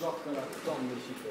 zakelijke tandenziekte.